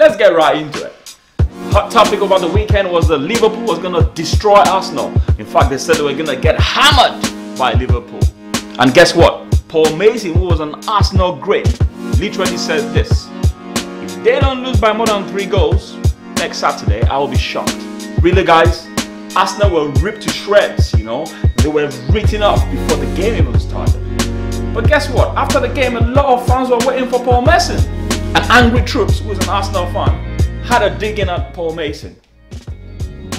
Let's get right into it. Hot topic over the weekend was that Liverpool was going to destroy Arsenal. In fact, they said they were going to get hammered by Liverpool. And guess what? Paul Merson, who was an Arsenal great, literally said this. If they don't lose by more than three goals next Saturday, I will be shocked. Really, guys? Arsenal were ripped to shreds, you know? They were written off before the game even started. But guess what? After the game, a lot of fans were waiting for Paul Merson. An angry Troopz, who was an Arsenal fan, had a dig in at Paul Mason.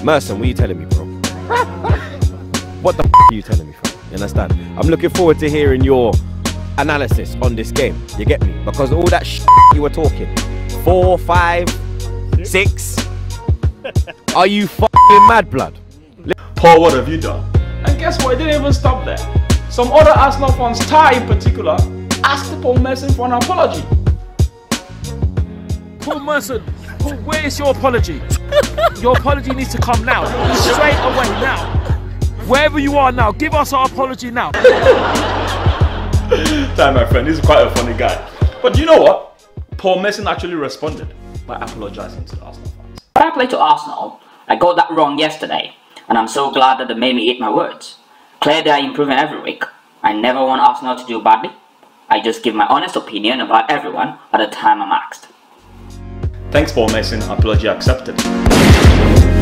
Merson, what are you telling me, bro? what the f- are you telling me, bro? You understand? I'm looking forward to hearing your analysis on this game. You get me? Because all that sh- you were talking, four, five, six. Are you fucking mad, blood? Paul, what have you done? And guess what? It didn't even stop there. Some other Arsenal fans, Ty in particular, asked Paul Mason for an apology. Paul Merson, Paul, where is your apology? Your apology needs to come now. Straight away now. Wherever you are now, give us our apology now. Ty, my friend, he's quite a funny guy. But you know what? Paul Merson actually responded by apologizing to the Arsenal fans. When I played to Arsenal, I got that wrong yesterday, and I'm so glad that they made me eat my words. Clear they are improving every week. I never want Arsenal to do badly. I just give my honest opinion about everyone at the time I'm asked. Thanks, Paul Merson. Apology accepted.